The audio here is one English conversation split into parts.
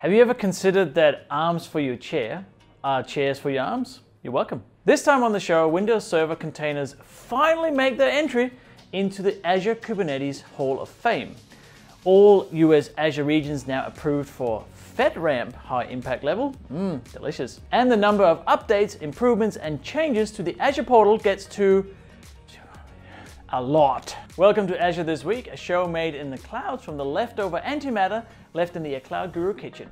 Have you ever considered that arms for your chair are chairs for your arms? You're welcome. This time on the show, Windows Server containers finally make their entry into the Azure Kubernetes Hall of Fame. All US Azure regions now approved for FedRAMP high impact level, mmm, delicious. And the number of updates, improvements, and changes to the Azure portal gets to a lot. Welcome to Azure This Week, a show made in the clouds from the leftover antimatter left in the Cloud Guru kitchen.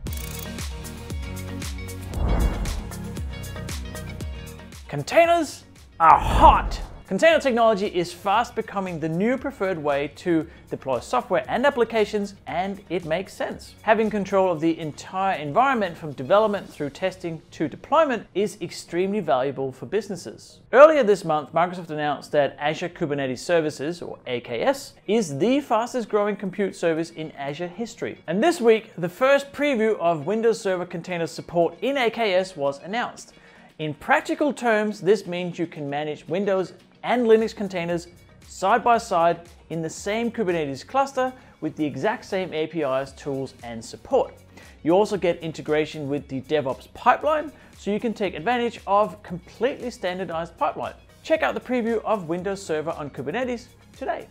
Containers are hot. Container technology is fast becoming the new preferred way to deploy software and applications, and it makes sense. Having control of the entire environment from development through testing to deployment is extremely valuable for businesses. Earlier this month, Microsoft announced that Azure Kubernetes Services, or AKS, is the fastest growing compute service in Azure history. And this week, the first preview of Windows Server container support in AKS was announced. In practical terms, this means you can manage Windows and Linux containers side by side in the same Kubernetes cluster with the exact same APIs, tools, and support. You also get integration with the DevOps pipeline, so you can take advantage of completely standardized pipeline. Check out the preview of Windows Server on Kubernetes today.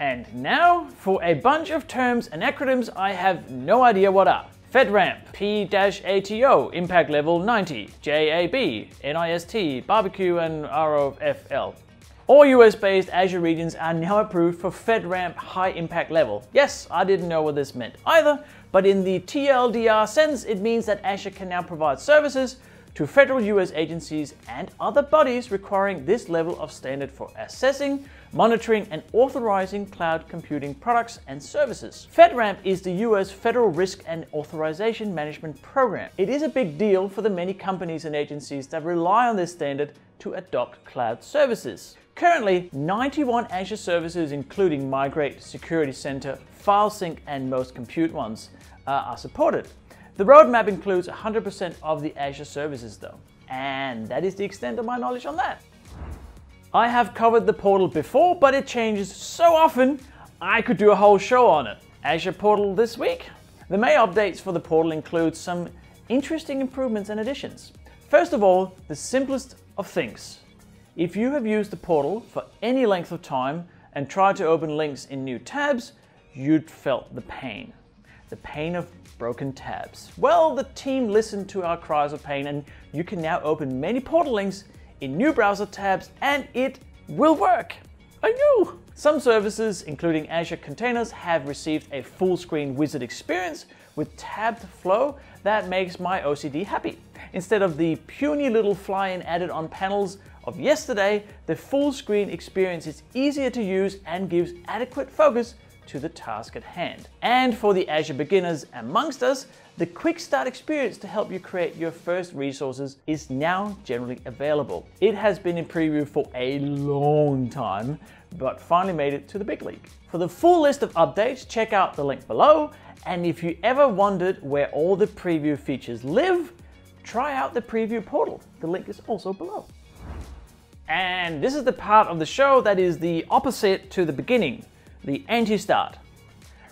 And now for a bunch of terms and acronyms I have no idea what are. FedRAMP, P-ATO, impact level 90, JAB, NIST, barbecue, and ROFL. All US-based Azure regions are now approved for FedRAMP high impact level. Yes, I didn't know what this meant either, but in the TLDR sense, it means that Azure can now provide services to federal US agencies and other bodies requiring this level of standard for assessing, monitoring and authorizing cloud computing products and services. FedRAMP is the US Federal Risk and Authorization Management Program. It is a big deal for the many companies and agencies that rely on this standard to adopt cloud services. Currently, 91 Azure services including Migrate, Security Center, FileSync and most compute ones uh, are supported. The roadmap includes 100% of the Azure services though. And that is the extent of my knowledge on that. I have covered the portal before, but it changes so often, I could do a whole show on it. Azure Portal this week. The May updates for the portal include some interesting improvements and additions. First of all, the simplest of things. If you have used the portal for any length of time and tried to open links in new tabs, you'd felt the pain the pain of broken tabs. Well, the team listened to our cries of pain and you can now open many portal links in new browser tabs and it will work. I know! Some services, including Azure Containers, have received a full screen wizard experience with tabbed flow that makes my OCD happy. Instead of the puny little fly-in added on panels of yesterday, the full screen experience is easier to use and gives adequate focus to the task at hand. And for the Azure beginners amongst us, the Quick Start experience to help you create your first resources is now generally available. It has been in preview for a long time, but finally made it to the big league. For the full list of updates, check out the link below. And if you ever wondered where all the preview features live, try out the preview portal. The link is also below. And this is the part of the show that is the opposite to the beginning the anti-start.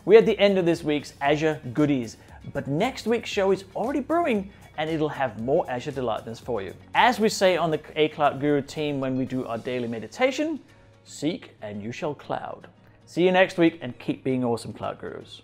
We're at the end of this week's Azure goodies, but next week's show is already brewing and it'll have more Azure delightness for you. As we say on the A Cloud Guru team when we do our daily meditation, seek and you shall cloud. See you next week and keep being awesome Cloud Gurus.